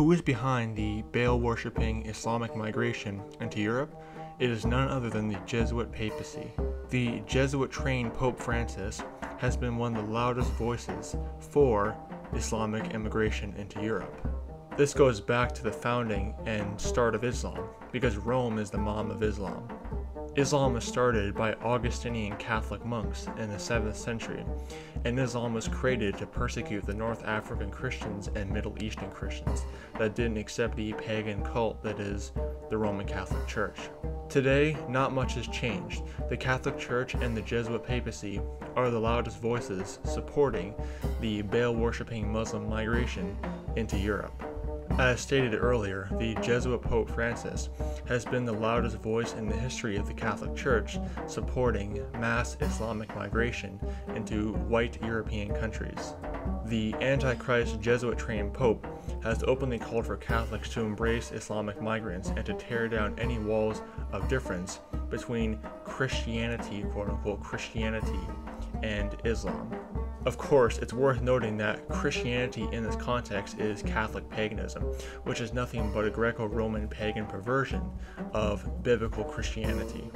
Who is behind the Baal worshipping Islamic migration into Europe? It is none other than the Jesuit papacy. The Jesuit trained Pope Francis has been one of the loudest voices for Islamic immigration into Europe. This goes back to the founding and start of Islam, because Rome is the mom of Islam. Islam was started by Augustinian Catholic monks in the 7th century, and Islam was created to persecute the North African Christians and Middle Eastern Christians that didn't accept the pagan cult that is the Roman Catholic Church. Today, not much has changed. The Catholic Church and the Jesuit papacy are the loudest voices supporting the Baal worshipping Muslim migration into Europe. As stated earlier, the Jesuit Pope Francis has been the loudest voice in the history of the Catholic Church supporting mass Islamic migration into white European countries. The Antichrist Jesuit trained Pope has openly called for Catholics to embrace Islamic migrants and to tear down any walls of difference between Christianity, quote unquote, Christianity, and Islam. Of course, it's worth noting that Christianity in this context is Catholic paganism, which is nothing but a Greco Roman pagan perversion of biblical Christianity.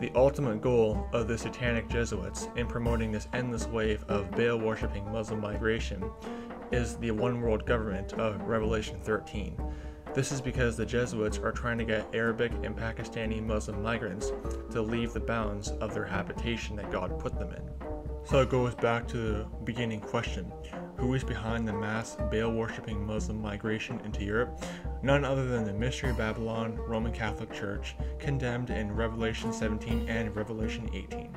The ultimate goal of the Satanic Jesuits in promoting this endless wave of Baal worshipping Muslim migration is the one world government of Revelation 13. This is because the Jesuits are trying to get Arabic and Pakistani Muslim migrants to leave the bounds of their habitation that God put them in. So it goes back to the beginning question Who is behind the mass Baal worshipping Muslim migration into Europe? None other than the Mystery of Babylon Roman Catholic Church, condemned in Revelation 17 and Revelation 18.